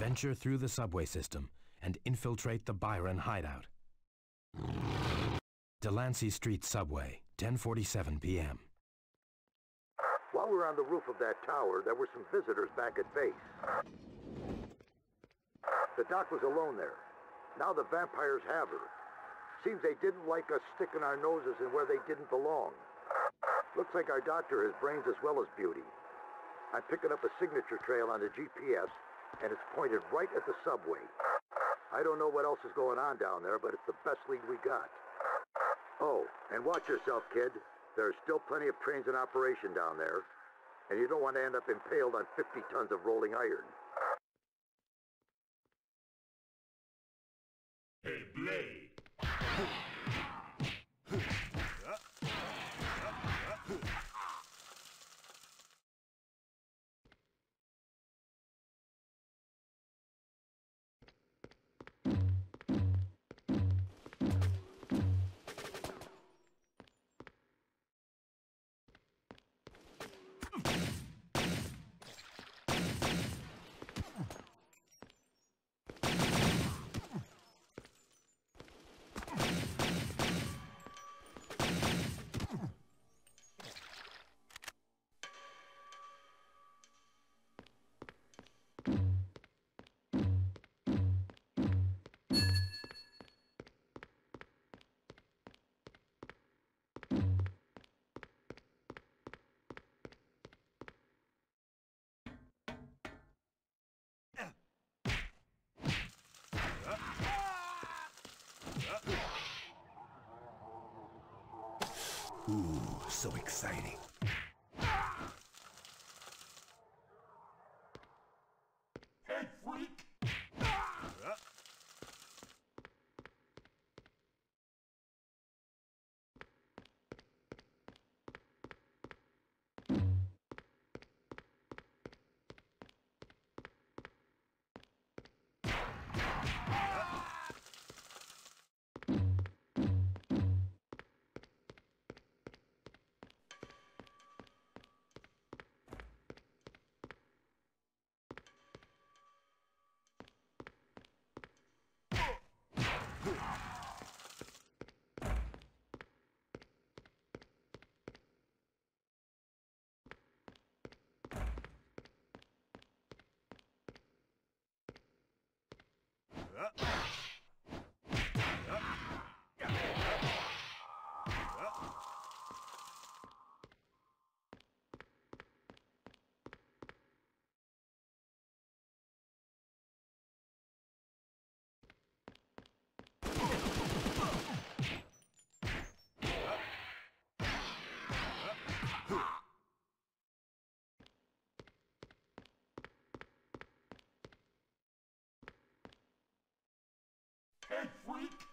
Venture through the subway system and infiltrate the Byron hideout. Delancey Street Subway, 10.47 p.m. While we were on the roof of that tower, there were some visitors back at base. The doc was alone there. Now the vampires have her. Seems they didn't like us sticking our noses in where they didn't belong. Looks like our doctor has brains as well as beauty. I'm picking up a signature trail on the GPS, and it's pointed right at the subway. I don't know what else is going on down there, but it's the best lead we got. Oh, and watch yourself, kid. There are still plenty of trains in operation down there, and you don't want to end up impaled on 50 tons of rolling iron. Hey, Blade! Ooh, so exciting. kid freak!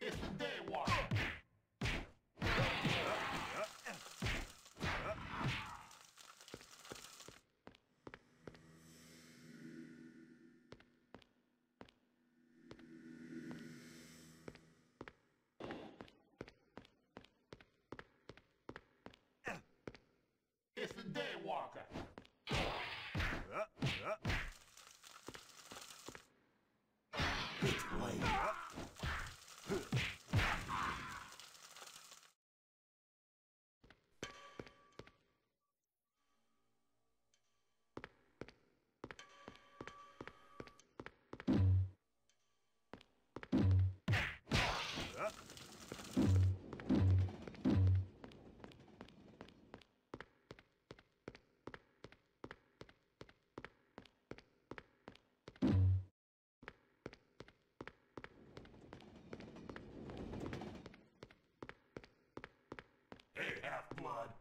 It's the Daywalker. It's the Daywalker. Hey,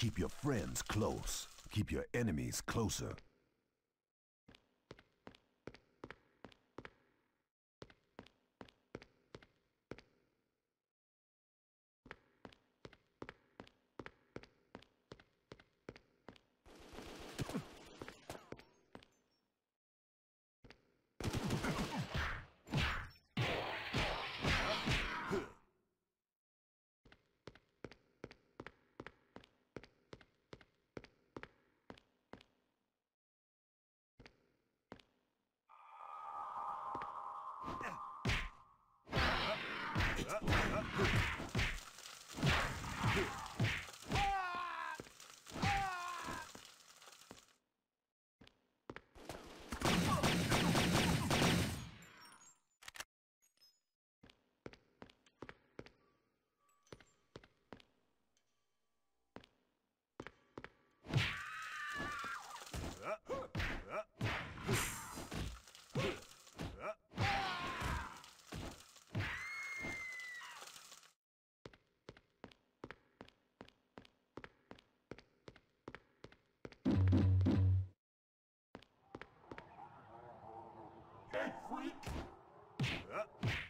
Keep your friends close. Keep your enemies closer. Hey, freak!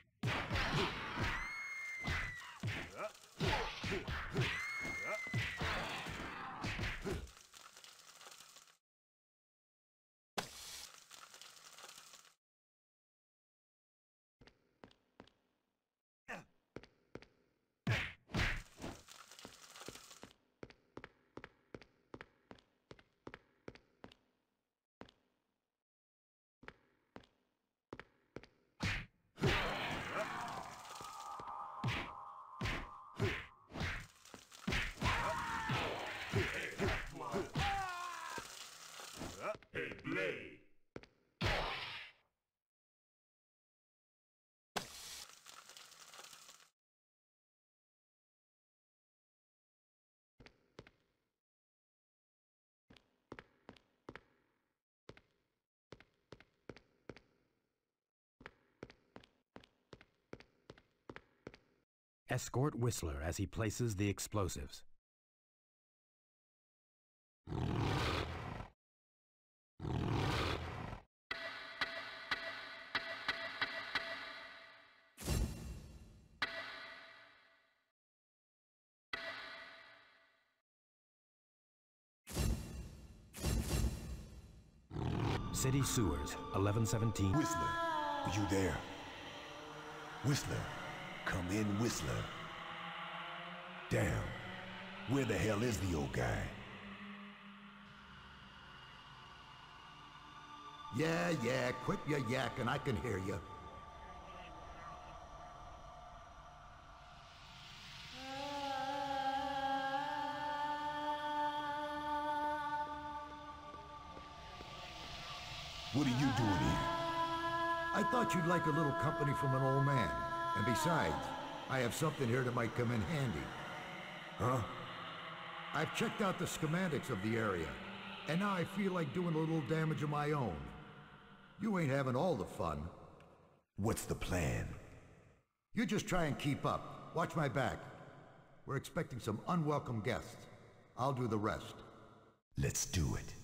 Escort Whistler as he places the explosives. City Sewers, 1117. Whistler, are you there? Whistler, come in, Whistler. Damn, where the hell is the old guy? Yeah, yeah, quit your yakking, I can hear you. What are you doing here? I thought you'd like a little company from an old man. And besides, I have something here that might come in handy. Huh? I've checked out the schematics of the area, and now I feel like doing a little damage of my own. You ain't having all the fun. What's the plan? You just try and keep up. Watch my back. We're expecting some unwelcome guests. I'll do the rest. Let's do it.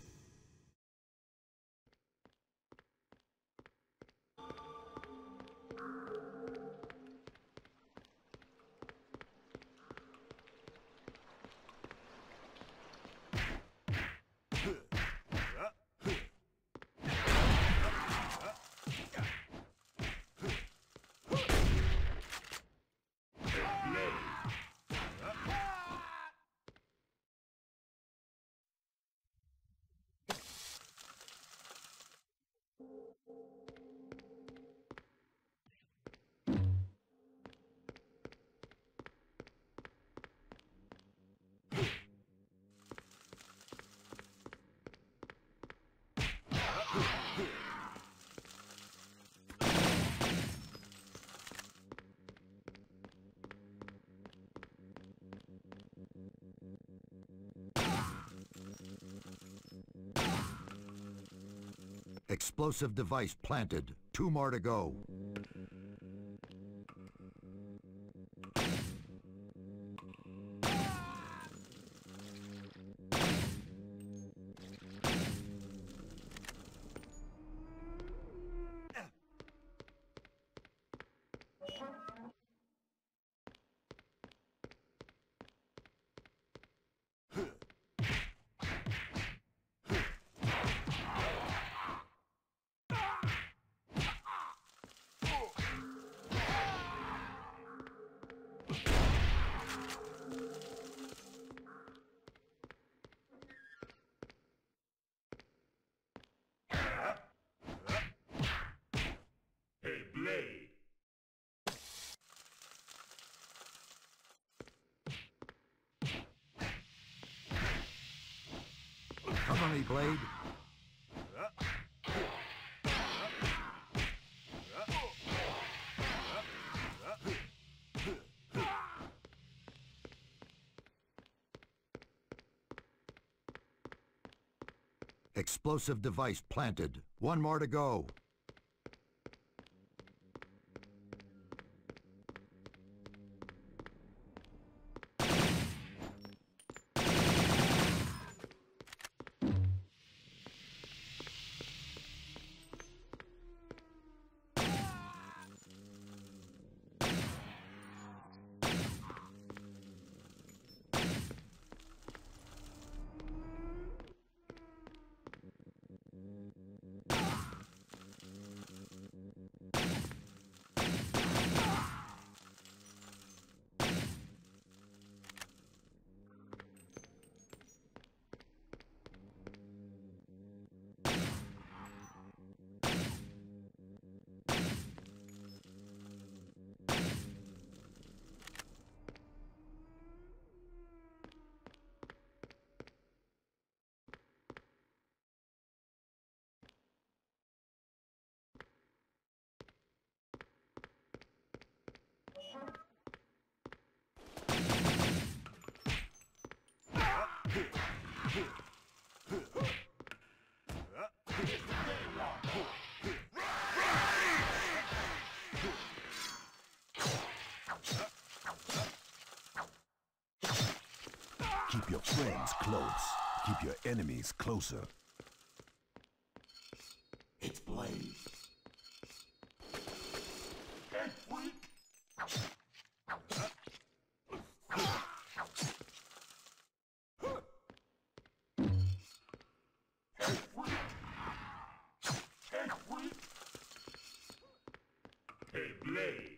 Explosive device planted. Two more to go. Me, Blade. Explosive device planted. One more to go. Close. Keep your enemies closer. It's Blade. Head freak. Head freak. Head freak. Hey, Blade.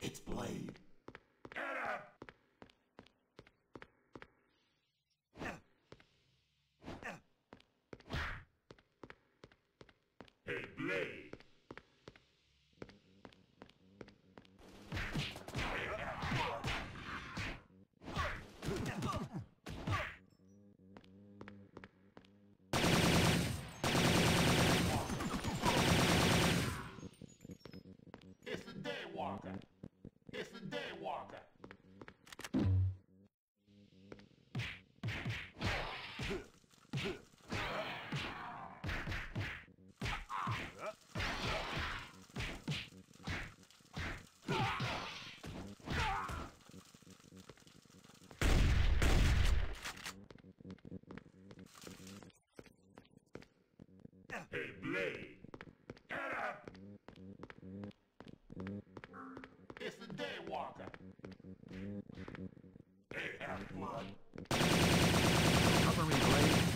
It's Blade. Hey, Blade. It's the Daywalker. It's the Daywalker. Hey, Blade. Get up! It's the Daywalker. Hey, Half-Blood. Cover me, Blade.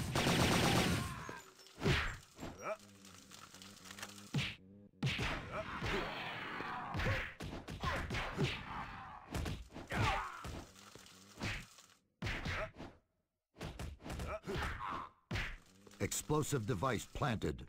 Explosive device planted.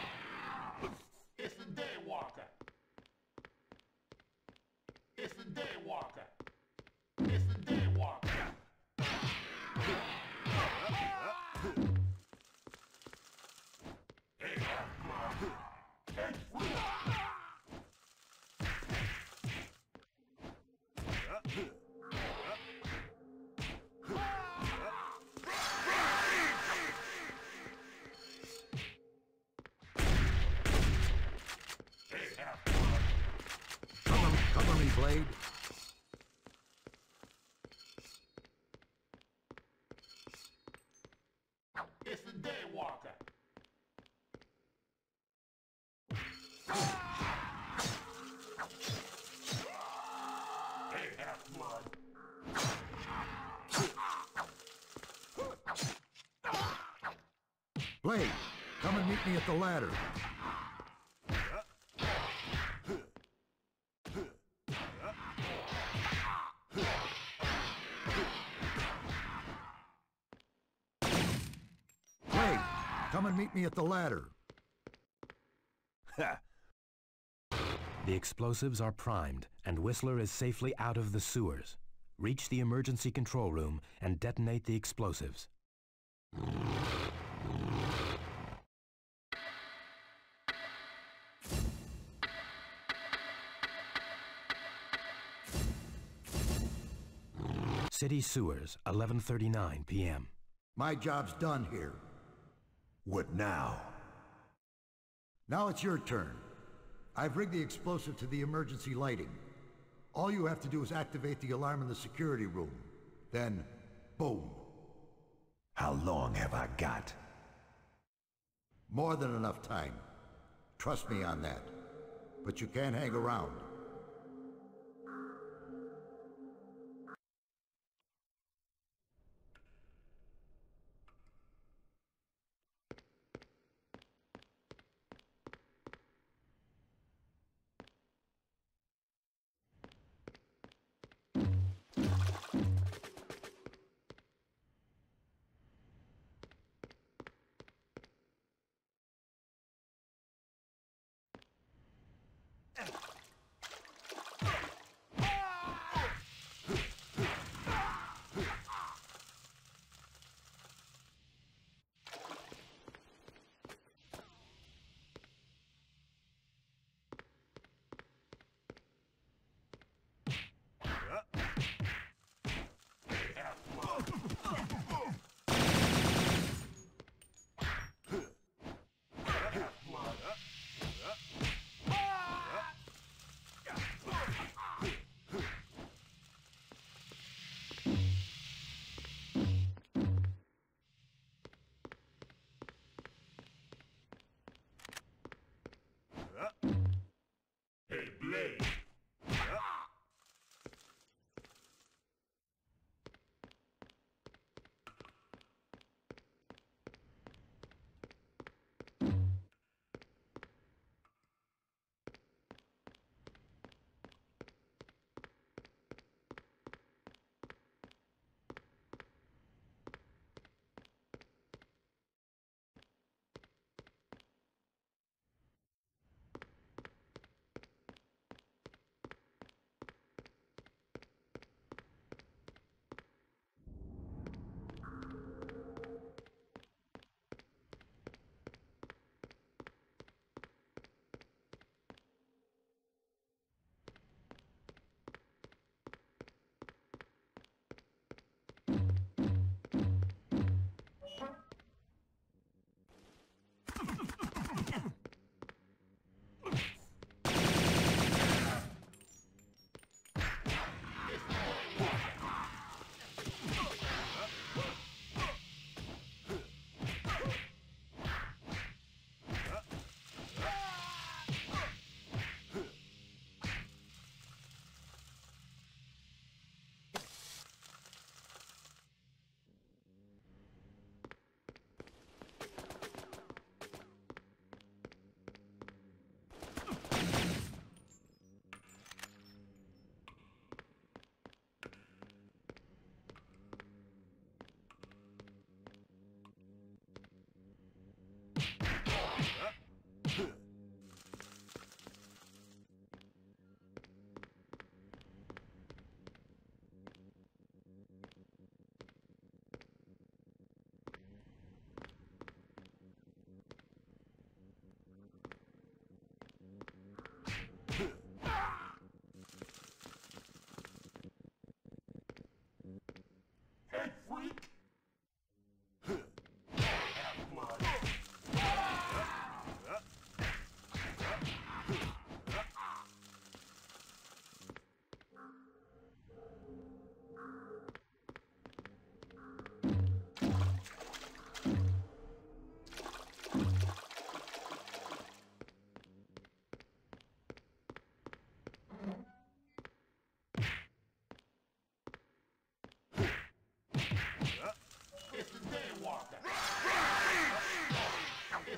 cover Blade. It's the Daywalker. Hey, Half-Blood. Blade, come and meet me at the ladder. Blade, come and meet me at the ladder. The explosives are primed, and Whistler is safely out of the sewers. Reach the emergency control room and detonate the explosives. City sewers, 11:39 p.m. My job's done here. What now? Now it's your turn. I've rigged the explosive to the emergency lighting. All you have to do is activate the alarm in the security room. Then, boom. How long have I got? More than enough time. Trust me on that. But you can't hang around.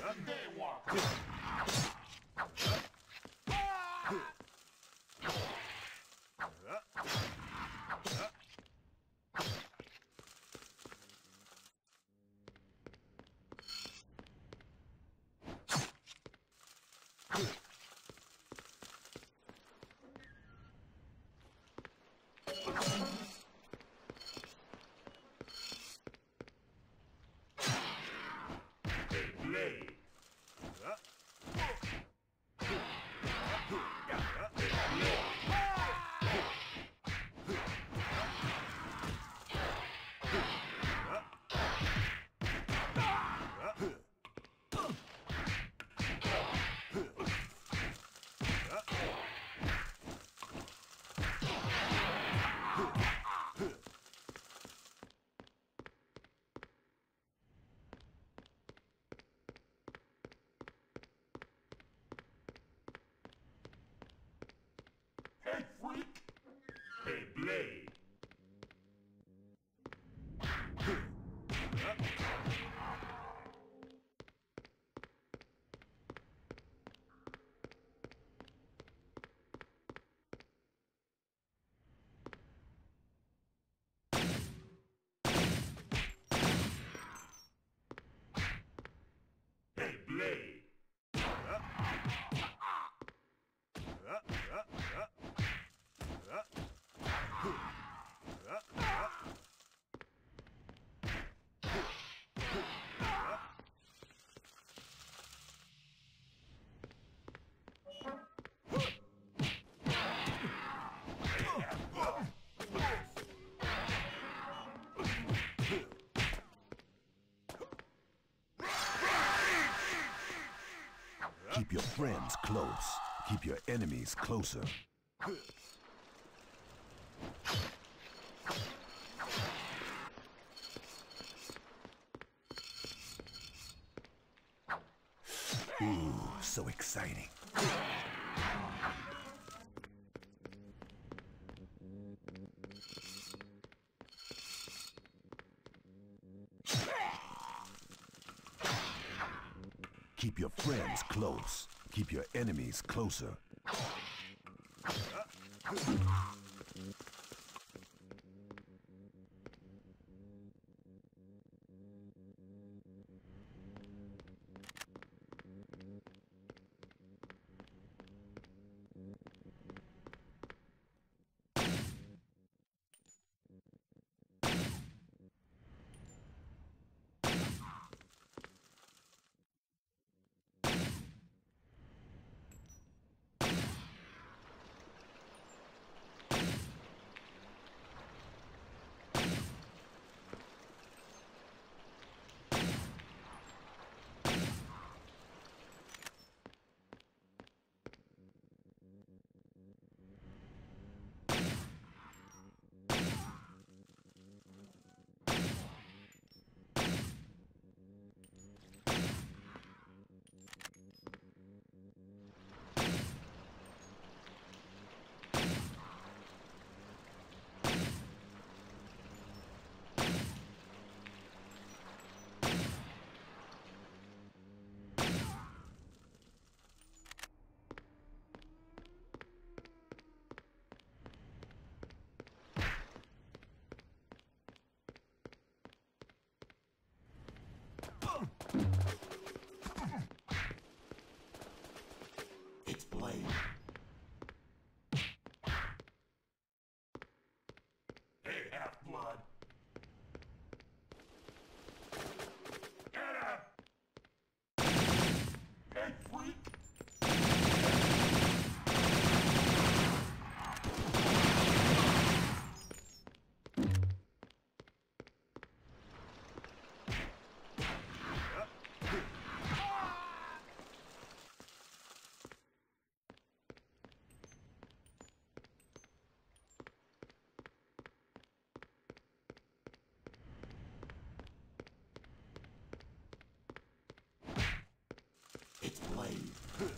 A daywalker. Blade. Hey, freak. Blade. Hey, Blade. Keep your friends close. Keep your enemies closer. Ooh, so exciting. Keep your friends close. Keep your enemies closer. It's late.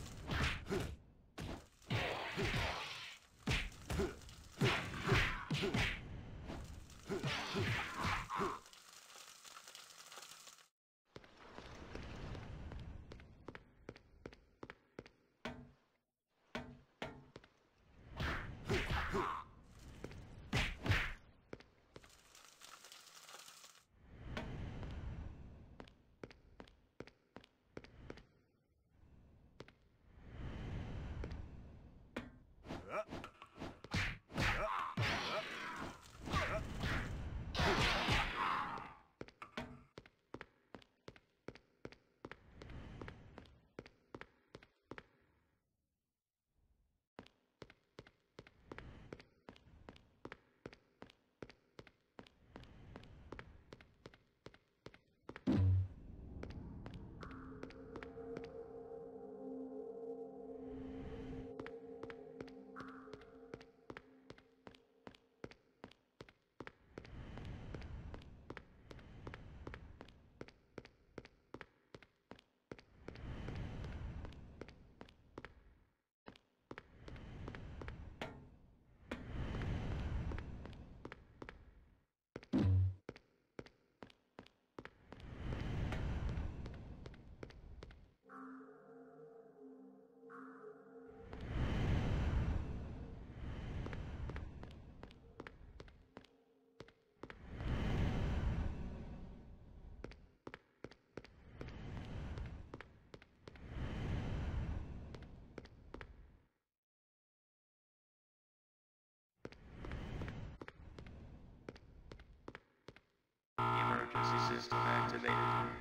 motivated.